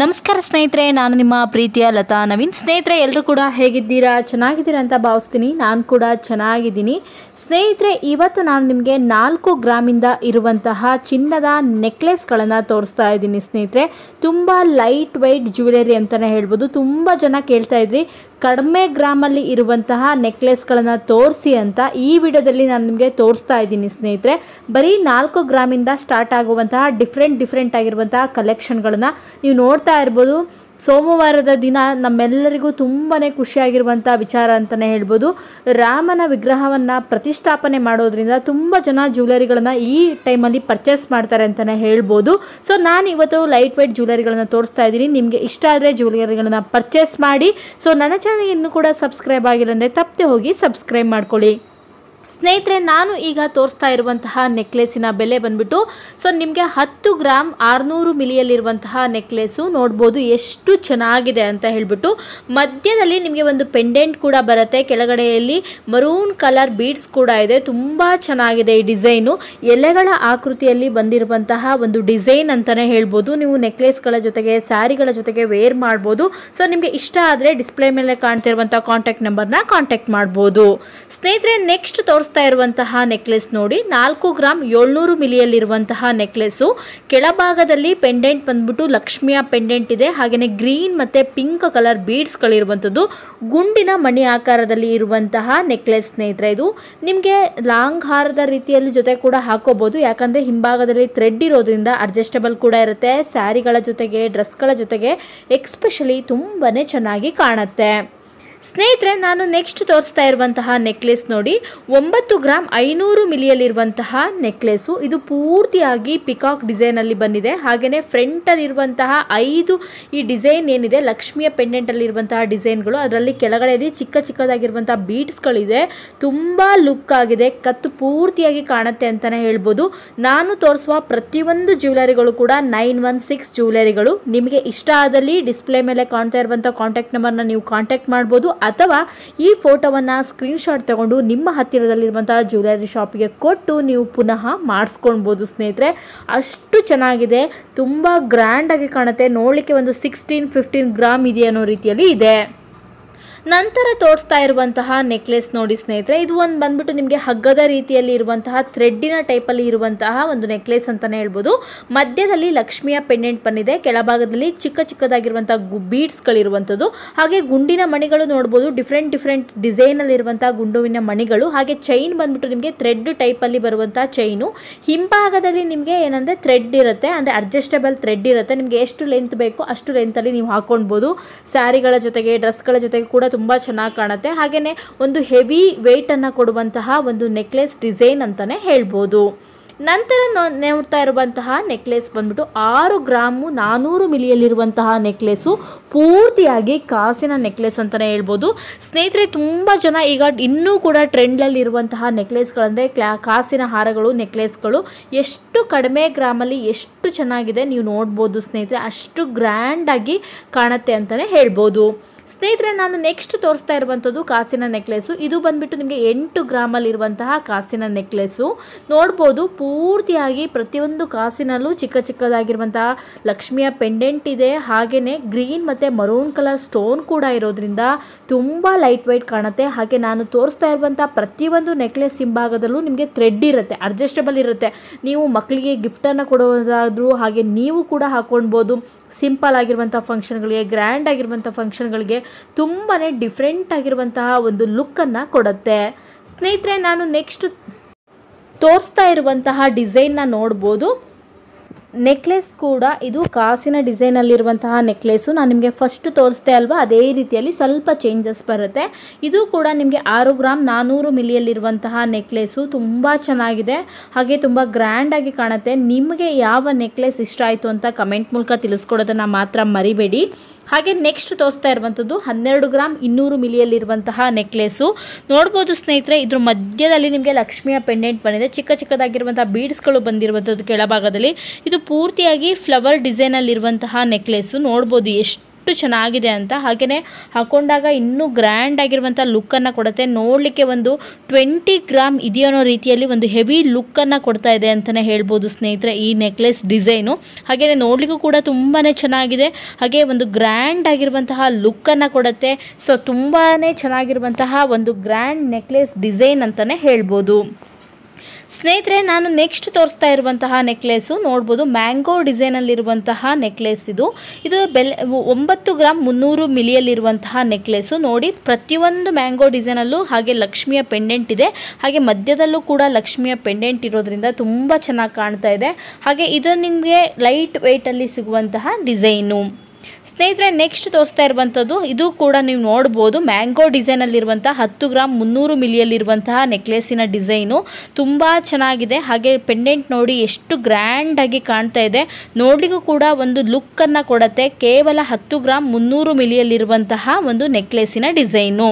ನಮಸ್ಕಾರ ಸ್ನೇಹಿತರೆ, ನಾನು ನಿಮ್ಮ ಪ್ರೀತಿಯ ಲತಾ ನವೀನ್. ಸ್ನೇಹಿತರೆ, ಎಲ್ಲರೂ ಕೂಡ ಹೇಗಿದ್ದೀರಾ? ಚೆನ್ನಾಗಿದ್ದೀರಾ ಅಂತ ಭಾವಿಸ್ತೀನಿ. ನಾನು ಕೂಡ ಚೆನ್ನಾಗಿದ್ದೀನಿ. ಸ್ನೇಹಿತರೆ, ಇವತ್ತು ನಾನು ನಿಮಗೆ ನಾಲ್ಕು ಗ್ರಾಮಿಂದ ಇರುವಂತಹ ಚಿನ್ನದ ನೆಕ್ಲೆಸ್ಗಳನ್ನು ತೋರಿಸ್ತಾ ಇದ್ದೀನಿ ಸ್ನೇಹಿತರೆ. ತುಂಬ ಲೈಟ್ ವೈಟ್ ಜ್ಯುವೆಲರಿ ಅಂತಲೇ ಹೇಳ್ಬೋದು. ತುಂಬ ಜನ ಕೇಳ್ತಾ ಇದ್ರಿ. ಕಡಿಮೆ ಗ್ರಾಮಲ್ಲಿ ಇರುವಂತಹ ನೆಕ್ಲೆಸ್ಗಳನ್ನು ತೋರಿಸಿ ಅಂತ ಈ ವಿಡಿಯೋದಲ್ಲಿ ನಾನು ನಿಮಗೆ ತೋರಿಸ್ತಾ ಇದ್ದೀನಿ ಸ್ನೇಹಿತರೆ. ಬರೀ ನಾಲ್ಕು ಗ್ರಾಮಿಂದ ಸ್ಟಾರ್ಟ್ ಆಗುವಂತಹ ಡಿಫ್ರೆಂಟ್ ಡಿಫ್ರೆಂಟ್ ಆಗಿರುವಂತಹ ಕಲೆಕ್ಷನ್ಗಳನ್ನು ನೀವು ನೋಡ್ತಾ ಇರ್ಬೋದು. ಸೋಮವಾರದ ದಿನ ನಮ್ಮೆಲ್ಲರಿಗೂ ತುಂಬಾ ಖುಷಿಯಾಗಿರುವಂಥ ವಿಚಾರ ಅಂತಲೇ ಹೇಳ್ಬೋದು. ರಾಮನ ವಿಗ್ರಹವನ್ನು ಪ್ರತಿಷ್ಠಾಪನೆ ಮಾಡೋದ್ರಿಂದ ತುಂಬ ಜನ ಜ್ಯುವೆಲರಿಗಳನ್ನು ಈ ಟೈಮಲ್ಲಿ ಪರ್ಚೇಸ್ ಮಾಡ್ತಾರೆ ಅಂತಲೇ ಹೇಳ್ಬೋದು. ಸೊ, ನಾನು ಇವತ್ತು ಲೈಟ್ ವೈಟ್ ಜ್ಯುವೆಲರಿಗಳನ್ನು ತೋರಿಸ್ತಾ ಇದ್ದೀನಿ. ನಿಮಗೆ ಇಷ್ಟ ಆದರೆ ಜ್ಯುವೆಲರಿಗಳನ್ನು ಪರ್ಚೇಸ್ ಮಾಡಿ. ಸೊ, ನನ್ನ ಚಾನಲ್ಗೆ ಇನ್ನೂ ಕೂಡ ಸಬ್ಸ್ಕ್ರೈಬ್ ಆಗಿಲ್ಲ ತಪ್ಪದೆ ಹೋಗಿ ಸಬ್ಸ್ಕ್ರೈಬ್ ಮಾಡ್ಕೊಳ್ಳಿ. ಸ್ನೇಹಿತರೆ, ನಾನು ಈಗ ತೋರಿಸ್ತಾ ಇರುವಂತಹ ನೆಕ್ಲೆಸಿನ ಬೆಲೆ ಬಂದ್ಬಿಟ್ಟು, ಸೊ ನಿಮಗೆ ಹತ್ತು ಗ್ರಾಮ್ ಆರುನೂರು ಮಿಲಿಯಲ್ಲಿರುವಂತಹ ನೆಕ್ಲೆಸು ನೋಡ್ಬೋದು ಎಷ್ಟು ಚೆನ್ನಾಗಿದೆ ಅಂತ ಹೇಳ್ಬಿಟ್ಟು, ಮಧ್ಯದಲ್ಲಿ ನಿಮಗೆ ಒಂದು ಪೆಂಡೆಂಟ್ ಕೂಡ ಬರುತ್ತೆ. ಕೆಳಗಡೆಯಲ್ಲಿ ಮರೂನ್ ಕಲರ್ ಬೀಡ್ಸ್ ಕೂಡ ಇದೆ. ತುಂಬ ಚೆನ್ನಾಗಿದೆ ಈ ಡಿಸೈನು. ಎಲೆಗಳ ಆಕೃತಿಯಲ್ಲಿ ಬಂದಿರುವಂತಹ ಒಂದು ಡಿಸೈನ್ ಅಂತಲೇ ಹೇಳ್ಬೋದು. ನೀವು ನೆಕ್ಲೆಸ್ಗಳ ಜೊತೆಗೆ, ಸ್ಯಾರಿಗಳ ಜೊತೆಗೆ ವೇರ್ ಮಾಡ್ಬೋದು. ಸೊ ನಿಮಗೆ ಇಷ್ಟ ಆದರೆ ಡಿಸ್ಪ್ಲೇ ಮೇಲೆ ಕಾಣ್ತಿರುವಂಥ ಕಾಂಟ್ಯಾಕ್ಟ್ ನಂಬರ್ನ ಕಾಂಟ್ಯಾಕ್ಟ್ ಮಾಡ್ಬೋದು. ಸ್ನೇಹಿತರೆ, ನೆಕ್ಸ್ಟ್ ತೋರಿಸ್ತಾ ಇರುವಂತಹ ನೆಕ್ಲೆಸ್ ನೋಡಿ. ನಾಲ್ಕು ಗ್ರಾಮ್ ಏಳ್ನೂರು ಮಿಲಿಯಲ್ಲಿರುವಂತಹ ನೆಕ್ಲೆಸ್ಸು ಕೆಳಭಾಗದಲ್ಲಿ ಪೆಂಡೆಂಟ್ ಬಂದ್ಬಿಟ್ಟು ಲಕ್ಷ್ಮಿಯ ಪೆಂಡೆಂಟ್ ಇದೆ. ಹಾಗೆಯೇ ಗ್ರೀನ್ ಮತ್ತು ಪಿಂಕ್ ಕಲರ್ ಬೀಡ್ಸ್ಗಳಿರುವಂಥದ್ದು ಗುಂಡಿನ ಮಣಿ ಆಕಾರದಲ್ಲಿ ಇರುವಂತಹ ನೆಕ್ಲೆಸ್ ಸ್ನೇಹಿತರೆ ಇದು. ನಿಮಗೆ ಲಾಂಗ್ ಹಾರದ ರೀತಿಯಲ್ಲಿ ಜೊತೆ ಕೂಡ ಹಾಕೋಬಹುದು ಯಾಕಂದರೆ ಹಿಂಭಾಗದಲ್ಲಿ ಥ್ರೆಡ್ ಇರೋದ್ರಿಂದ ಅಡ್ಜಸ್ಟಬಲ್ ಕೂಡ ಇರುತ್ತೆ. ಸ್ಯಾರಿಗಳ ಜೊತೆಗೆ ಡ್ರೆಸ್ಗಳ ಜೊತೆಗೆ ಎಕ್ಸ್ಪೆಷಲಿ ತುಂಬಾ ಚೆನ್ನಾಗಿ ಕಾಣುತ್ತೆ. ಸ್ನೇಹಿತರೆ, ನಾನು ನೆಕ್ಸ್ಟ್ ತೋರಿಸ್ತಾ ಇರುವಂತಹ ನೆಕ್ಲೆಸ್ ನೋಡಿ. ಒಂಬತ್ತು ಗ್ರಾಮ್ ಐನೂರು ಮಿಲಿಯಲ್ಲಿರುವಂತಹ ನೆಕ್ಲೆಸ್ಸು ಇದು ಪೂರ್ತಿಯಾಗಿ ಪಿಕಾಕ್ ಡಿಸೈನಲ್ಲಿ ಬಂದಿದೆ. ಹಾಗೆಯೇ ಫ್ರಂಟಲ್ಲಿರುವಂತಹ ಐದು ಈ ಡಿಸೈನ್ ಏನಿದೆ, ಲಕ್ಷ್ಮಿಯ ಪೆಂಡೆಂಟಲ್ಲಿರುವಂತಹ ಡಿಸೈನ್ಗಳು ಅದರಲ್ಲಿ ಕೆಳಗಡೆಯಲ್ಲಿ ಚಿಕ್ಕ ಚಿಕ್ಕದಾಗಿರುವಂತಹ ಬೀಟ್ಸ್ಗಳಿದೆ ತುಂಬ ಲುಕ್ ಆಗಿದೆ. ಕತ್ತು ಪೂರ್ತಿಯಾಗಿ ಕಾಣುತ್ತೆ ಅಂತಲೇ ಹೇಳ್ಬೋದು. ನಾನು ತೋರಿಸುವ ಪ್ರತಿಯೊಂದು ಜ್ಯುವೆಲರಿಗಳು ಕೂಡ ನೈನ್ ಒನ್ ಸಿಕ್ಸ್ ಜ್ಯುವೆಲರಿಗಳು ನಿಮಗೆ ಇಷ್ಟ ಆದಲ್ಲಿ ಡಿಸ್ಪ್ಲೇ ಮೇಲೆ ಕಾಣ್ತಾ ಇರುವಂಥ ಕಾಂಟ್ಯಾಕ್ಟ್ ನಂಬರ್ನ ನೀವು ಕಾಂಟ್ಯಾಕ್ಟ್ ಮಾಡ್ಬೋದು. ಅಥವಾ ಈ ಫೋಟೋವನ್ನು ಸ್ಕ್ರೀನ್ಶಾಟ್ ತಗೊಂಡು ನಿಮ್ಮ ಹತ್ತಿರದಲ್ಲಿರುವಂತಹ ಜ್ಯುವೆಲರಿ ಶಾಪಿಗೆ ಕೊಟ್ಟು ನೀವು ಪುನಃ ಮಾಡಿಸ್ಕೊಳ್ಬೋದು ಸ್ನೇಹಿತರೆ. ಅಷ್ಟು ಚೆನ್ನಾಗಿದೆ. ತುಂಬ ಗ್ರ್ಯಾಂಡಾಗಿ ಕಾಣುತ್ತೆ. ನೋಡಲಿಕ್ಕೆ ಒಂದು ಸಿಕ್ಸ್ಟೀನ್ ಫಿಫ್ಟೀನ್ ಗ್ರಾಮ್ ಇದೆ ಅನ್ನೋ ರೀತಿಯಲ್ಲಿ ಇದೆ. ನಂತರ ತೋರಿಸ್ತಾ ಇರುವಂತಹ ನೆಕ್ಲೆಸ್ ನೋಡಿ ಸ್ನೇಹಿತರೆ, ಇದು ಒಂದು ಬಂದ್ಬಿಟ್ಟು ನಿಮಗೆ ಹಗ್ಗದ ರೀತಿಯಲ್ಲಿ ಇರುವಂತಹ ಥ್ರೆಡ್ಡಿನ ಟೈಪಲ್ಲಿ ಇರುವಂತಹ ಒಂದು ನೆಕ್ಲೆಸ್ ಅಂತಲೇ ಹೇಳ್ಬೋದು. ಮಧ್ಯದಲ್ಲಿ ಲಕ್ಷ್ಮಿಯ ಪೆಂಡೆಂಟ್ ಬಂದಿದೆ, ಕೆಳಭಾಗದಲ್ಲಿ ಚಿಕ್ಕ ಚಿಕ್ಕದಾಗಿರುವಂತಹ ಬೀಡ್ಸ್ಗಳಿರುವಂಥದ್ದು ಹಾಗೆ ಗುಂಡಿನ ಮಣಿಗಳು ನೋಡ್ಬೋದು ಡಿಫ್ರೆಂಟ್ ಡಿಫ್ರೆಂಟ್ ಡಿಸೈನಲ್ಲಿರುವಂತಹ ಗುಂಡುವಿನ ಮಣಿಗಳು. ಹಾಗೆ ಚೈನ್ ಬಂದ್ಬಿಟ್ಟು ನಿಮಗೆ ಥ್ರೆಡ್ ಟೈಪಲ್ಲಿ ಬರುವಂತಹ ಚೈನು ಹಿಂಭಾಗದಲ್ಲಿ ನಿಮಗೆ ಏನಂದರೆ ಥ್ರೆಡ್ ಇರುತ್ತೆ, ಅಂದರೆ ಅಡ್ಜಸ್ಟೇಬಲ್ ಥ್ರೆಡ್ ಇರುತ್ತೆ. ನಿಮಗೆ ಎಷ್ಟು ಲೆಂತ್ ಬೇಕು ಅಷ್ಟು ಲೆಂತಲ್ಲಿ ನೀವು ಹಾಕೊಳ್ಬೋದು. ಸ್ಯಾರಿಗಳ ಜೊತೆಗೆ ಡ್ರೆಸ್ಗಳ ಜೊತೆಗೆ ಕೂಡ ತುಂಬ ಚೆನ್ನಾಗಿ ಕಾಣುತ್ತೆ. ಹಾಗೆಯೇ ಒಂದು ಹೆವಿ ವೆಯ್ಟನ್ನು ಕೊಡುವಂತಹ ಒಂದು ನೆಕ್ಲೆಸ್ ಡಿಸೈನ್ ಅಂತಲೇ ಹೇಳ್ಬೋದು. ನಂತರ ನೋಡ್ತಾ ಇರುವಂತಹ ನೆಕ್ಲೆಸ್ ಬಂದ್ಬಿಟ್ಟು ಆರು ಗ್ರಾಮು ನಾನೂರು ಮಿಲಿಯಲ್ಲಿರುವಂತಹ ನೆಕ್ಲೆಸ್ಸು ಪೂರ್ತಿಯಾಗಿ ಕಾಸಿನ ನೆಕ್ಲೆಸ್ ಅಂತಲೇ ಹೇಳ್ಬೋದು. ಸ್ನೇಹಿತರೆ, ತುಂಬ ಜನ ಈಗ ಇನ್ನೂ ಕೂಡ ಟ್ರೆಂಡಲ್ಲಿ ಇರುವಂತಹ ನೆಕ್ಲೆಸ್ಗಳಂದರೆ ಕ್ಲಾ, ಕಾಸಿನ ಹಾರಗಳು ನೆಕ್ಲೆಸ್ಗಳು ಎಷ್ಟು ಕಡಿಮೆ ಗ್ರಾಮಲ್ಲಿ ಎಷ್ಟು ಚೆನ್ನಾಗಿದೆ ನೀವು ನೋಡ್ಬೋದು ಸ್ನೇಹಿತರೆ. ಅಷ್ಟು ಗ್ರ್ಯಾಂಡಾಗಿ ಕಾಣುತ್ತೆ ಅಂತಲೇ ಹೇಳ್ಬೋದು. ಸ್ನೇಹಿತರೆ, ನಾನು ನೆಕ್ಸ್ಟ್ ತೋರಿಸ್ತಾ ಇರುವಂಥದ್ದು ಕಾಸಿನ ನೆಕ್ಲೆಸ್ಸು ಇದು ಬಂದ್ಬಿಟ್ಟು ನಿಮಗೆ ಎಂಟು ಗ್ರಾಮಲ್ಲಿರುವಂತಹ ಕಾಸಿನ ನೆಕ್ಲೆಸ್ಸು ನೋಡ್ಬೋದು, ಪೂರ್ತಿಯಾಗಿ ಪ್ರತಿಯೊಂದು ಕಾಸಿನಲ್ಲೂ ಚಿಕ್ಕ ಚಿಕ್ಕದಾಗಿರುವಂತಹ ಲಕ್ಷ್ಮಿಯ ಪೆಂಡೆಂಟ್ ಇದೆ. ಹಾಗೆಯೇ ಗ್ರೀನ್ ಮತ್ತು ಮರೂನ್ ಕಲರ್ ಸ್ಟೋನ್ ಕೂಡ ಇರೋದ್ರಿಂದ ತುಂಬ ಲೈಟ್ ವೈಟ್ ಕಾಣುತ್ತೆ. ಹಾಗೆ ನಾನು ತೋರಿಸ್ತಾ ಇರುವಂಥ ಪ್ರತಿಯೊಂದು ನೆಕ್ಲೆಸ್ ಹಿಂಭಾಗದಲ್ಲೂ ನಿಮಗೆ ಥ್ರೆಡ್ ಇರುತ್ತೆ ಅಡ್ಜಸ್ಟಬಲ್ ಇರುತ್ತೆ. ನೀವು ಮಕ್ಕಳಿಗೆ ಗಿಫ್ಟನ್ನು ಕೊಡೋದಾದರೂ ಹಾಗೆ ನೀವು ಕೂಡ ಹಾಕ್ಕೊಳ್ಬೋದು ಸಿಂಪಲ್ ಆಗಿರುವಂಥ ಫಂಕ್ಷನ್ಗಳಿಗೆ ಗ್ರ್ಯಾಂಡ್ ಆಗಿರುವಂಥ ಫಂಕ್ಷನ್ಗಳಿಗೆ ತುಂಬಾ ಡಿಫ್ರೆಂಟ್ ಆಗಿರುವಂತಹ ಒಂದು ಲುಕ್ಕನ್ನು ಕೊಡುತ್ತೆ. ಸ್ನೇಹಿತರೆ ನಾನು ನೆಕ್ಸ್ಟ್ ತೋರಿಸ್ತಾ ಇರುವಂತಹ ಡಿಸೈನ್ನ ನೋಡ್ಬೋದು. ನೆಕ್ಲೆಸ್ ಕೂಡ ಇದು ಕಾಸಿನ ಡಿಸೈನಲ್ಲಿರುವಂತಹ ನೆಕ್ಲೆಸ್ಸು ನಾನು ನಿಮಗೆ ಫಸ್ಟ್ ತೋರಿಸ್ದೆ ಅಲ್ವಾ? ಅದೇ ರೀತಿಯಲ್ಲಿ ಸ್ವಲ್ಪ ಚೇಂಜಸ್ ಬರುತ್ತೆ. ಇದು ಕೂಡ ನಿಮಗೆ ಆರು ಗ್ರಾಮ್ ನಾನ್ನೂರು ಮಿಲಿಯಲ್ಲಿರುವಂತಹ ನೆಕ್ಲೆಸ್ಸು ತುಂಬ ಚೆನ್ನಾಗಿದೆ. ಹಾಗೆ ತುಂಬ ಗ್ರ್ಯಾಂಡಾಗಿ ಕಾಣುತ್ತೆ. ನಿಮಗೆ ಯಾವ ನೆಕ್ಲೆಸ್ ಇಷ್ಟ ಆಯಿತು ಅಂತ ಕಮೆಂಟ್ ಮೂಲಕ ತಿಳಿಸ್ಕೊಡೋದನ್ನು ಮಾತ್ರ ಮರಿಬೇಡಿ. ಹಾಗೆ ನೆಕ್ಸ್ಟ್ ತೋರಿಸ್ತಾ ಇರುವಂಥದ್ದು ಹನ್ನೆರಡು ಗ್ರಾಮ್ ಇನ್ನೂರು ಮಿಲಿಯಲ್ಲಿರುವಂತಹ ನೆಕ್ಲೆಸ್ಸು ನೋಡ್ಬೋದು ಸ್ನೇಹಿತರೆ, ಇದ್ರ ಮಧ್ಯದಲ್ಲಿ ನಿಮಗೆ ಲಕ್ಷ್ಮಿಯ ಪೆಂಡೆಂಟ್ ಬಂದಿದೆ. ಚಿಕ್ಕ ಚಿಕ್ಕದಾಗಿರುವಂಥ ಬೀಡ್ಸ್ಗಳು ಬಂದಿರುವಂಥದ್ದು ಕೆಳಭಾಗದಲ್ಲಿ. ಇದು ಪೂರ್ತಿಯಾಗಿ ಫ್ಲವರ್ ಡಿಸೈನಲ್ಲಿರುವಂತಹ ನೆಕ್ಲೆಸ್ಸು ನೋಡ್ಬೋದು ಎಷ್ಟು ಎಷ್ಟು ಚೆನ್ನಾಗಿದೆ ಅಂತ. ಹಾಗೆಯೇ ಹಾಕೊಂಡಾಗ ಇನ್ನೂ ಗ್ರ್ಯಾಂಡ್ ಆಗಿರುವಂಥ ಲುಕ್ಕನ್ನು ಕೊಡುತ್ತೆ. ನೋಡಲಿಕ್ಕೆ ಒಂದು ಟ್ವೆಂಟಿ ಗ್ರಾಮ್ ಇದೆಯೋ ಅನ್ನೋ ರೀತಿಯಲ್ಲಿ ಒಂದು ಹೆವಿ ಲುಕ್ಕನ್ನು ಕೊಡ್ತಾ ಇದೆ ಅಂತಲೇ ಹೇಳ್ಬೋದು ಸ್ನೇಹಿತರೆ ಈ ನೆಕ್ಲೆಸ್ ಡಿಸೈನು. ಹಾಗೆಯೇ ನೋಡಲಿಕ್ಕೂ ಕೂಡ ತುಂಬಾ ಚೆನ್ನಾಗಿದೆ. ಹಾಗೆ ಒಂದು ಗ್ರ್ಯಾಂಡ್ ಆಗಿರುವಂತಹ ಲುಕ್ಕನ್ನು ಕೊಡುತ್ತೆ. ಸೊ ತುಂಬಾ ಚೆನ್ನಾಗಿರುವಂತಹ ಒಂದು ಗ್ರ್ಯಾಂಡ್ ನೆಕ್ಲೆಸ್ ಡಿಸೈನ್ ಅಂತಲೇ ಹೇಳ್ಬೋದು. ಸ್ನೇಹಿತರೆ, ನಾನು ನೆಕ್ಸ್ಟ್ ತೋರಿಸ್ತಾ ಇರುವಂತಹ ನೆಕ್ಲೆಸ್ಸು ನೋಡ್ಬೋದು. ಮ್ಯಾಂಗೋ ಡಿಸೈನಲ್ಲಿರುವಂತಹ ನೆಕ್ಲೆಸ್ ಇದು. ಇದು ಬೆಲೆ ಒಂಬತ್ತು ಗ್ರಾಮ್ ಮುನ್ನೂರು ಮಿಲಿಯಲ್ಲಿರುವಂತಹ ನೆಕ್ಲೆಸ್ಸು ನೋಡಿ, ಪ್ರತಿಯೊಂದು ಮ್ಯಾಂಗೋ ಡಿಸೈನಲ್ಲೂ ಹಾಗೆ ಲಕ್ಷ್ಮಿಯ ಪೆಂಡೆಂಟ್ ಇದೆ. ಹಾಗೆ ಮಧ್ಯದಲ್ಲೂ ಕೂಡ ಲಕ್ಷ್ಮಿಯ ಪೆಂಡೆಂಟ್ ಇರೋದ್ರಿಂದ ತುಂಬ ಚೆನ್ನಾಗಿ ಕಾಣ್ತಾ ಇದೆ. ಹಾಗೆ ಇದು ನಿಮಗೆ ಲೈಟ್ ವೆಯ್ಟಲ್ಲಿ ಸಿಗುವಂತಹ ಡಿಸೈನು ಸ್ನೇಹಿತರೆ ನೆಕ್ಸ್ಟ್ ತೋರಿಸ್ತಾ ಇರುವಂಥದ್ದು, ಇದು ಕೂಡ ನೀವು ನೋಡ್ಬೋದು ಮ್ಯಾಂಗೋ ಡಿಸೈನಲ್ಲಿರುವಂಥ ಹತ್ತು ಗ್ರಾಮ್ ಮುನ್ನೂರು ಮಿಲಿಯಲ್ಲಿರುವಂತಹ ನೆಕ್ಲೆಸಿನ ಡಿಸೈನು ತುಂಬ ಚೆನ್ನಾಗಿದೆ, ಹಾಗೆ ಪೆಂಡೆಂಟ್ ನೋಡಿ ಎಷ್ಟು ಗ್ರ್ಯಾಂಡಾಗಿ ಕಾಣ್ತಾ ಇದೆ. ನೋಡ್ಲಿಕ್ಕೂ ಕೂಡ ಒಂದು ಲುಕ್ಕನ್ನು ಕೊಡುತ್ತೆ, ಕೇವಲ ಹತ್ತು ಗ್ರಾಮ್ ಮುನ್ನೂರು ಮಿಲಿಯಲ್ಲಿರುವಂತಹ ಒಂದು ನೆಕ್ಲೆಸಿನ ಡಿಸೈನು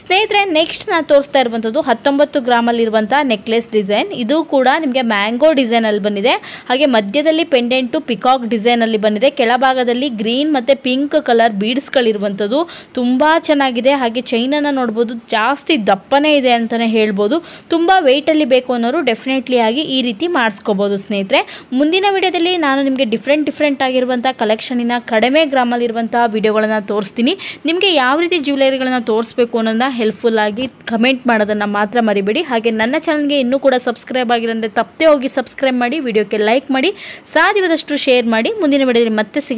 ಸ್ನೇಹಿತರೆ ನೆಕ್ಸ್ಟ್ ನಾನು ತೋರಿಸ್ತಾ ಇರುವಂಥದ್ದು ಹತ್ತೊಂಬತ್ತು ಗ್ರಾಮಲ್ಲಿರುವಂಥ ನೆಕ್ಲೆಸ್ ಡಿಸೈನ್ ಇದು ಕೂಡ ನಿಮಗೆ ಮ್ಯಾಂಗೋ ಡಿಸೈನಲ್ಲಿ ಬಂದಿದೆ. ಹಾಗೆ ಮಧ್ಯದಲ್ಲಿ ಪೆಂಡೆಂಟು ಪಿಕಾಕ್ ಡಿಸೈನಲ್ಲಿ ಬಂದಿದೆ. ಕೆಳಭಾಗದಲ್ಲಿ ಗ್ರೀನ್ ಮತ್ತು ಪಿಂಕ್ ಕಲರ್ ಬೀಡ್ಸ್ಗಳಿರುವಂಥದ್ದು ತುಂಬ ಚೆನ್ನಾಗಿದೆ. ಹಾಗೆ ಚೈನನ್ನು ನೋಡ್ಬೋದು. ಜಾಸ್ತಿ ದಪ್ಪನೇ ಇದೆ ಅಂತಲೇ ಹೇಳ್ಬೋದು. ತುಂಬ ವೆಯ್ಟಲ್ಲಿ ಬೇಕು ಅನ್ನೋರು ಡೆಫಿನೆಟ್ಲಿ ಆಗಿ ಈ ರೀತಿ ಮಾಡಿಸ್ಕೋಬೋದು ಸ್ನೇಹಿತರೆ. ಮುಂದಿನ ವಿಡಿಯೋದಲ್ಲಿ ನಾನು ನಿಮಗೆ ಡಿಫ್ರೆಂಟ್ ಡಿಫ್ರೆಂಟ್ ಆಗಿರುವಂಥ ಕಲೆಕ್ಷನಿನ ಕಡಿಮೆ ಗ್ರಾಮಲ್ಲಿರುವಂಥ ವಿಡಿಯೋಗಳನ್ನು ತೋರಿಸ್ತೀನಿ. ನಿಮಗೆ ಯಾವ ರೀತಿ ಜ್ಯುವೆಲರಿಗಳನ್ನು ತೋರಿಸ್ಬೇಕು ಅನ್ನೋದನ್ನ ಹೆಲ್ಪ್ಫುಲ್ ಆಗಿ ಕಮೆಂಟ್ ಮಾಡೋದನ್ನು ಮಾತ್ರ ಮರಿಬೇಡಿ. ಹಾಗೆ ನನ್ನ ಚಾನಲ್ಗೆ ಇನ್ನೂ ಕೂಡ ಸಬ್ಸ್ಕ್ರೈಬ್ ಆಗಿಲ್ಲ ಅಂದರೆ ತಪ್ಪದೆ ಹೋಗಿ ಸಬ್ಸ್ಕ್ರೈಬ್ ಮಾಡಿ ವಿಡಿಯೋಕ್ಕೆ ಲೈಕ್ ಮಾಡಿ, ಸಾಧ್ಯವಾದಷ್ಟು ಶೇರ್ ಮಾಡಿ. ಮುಂದಿನ ವಿಡಿಯೋದಲ್ಲಿ ಮತ್ತೆ ಸಿಗೋಣ.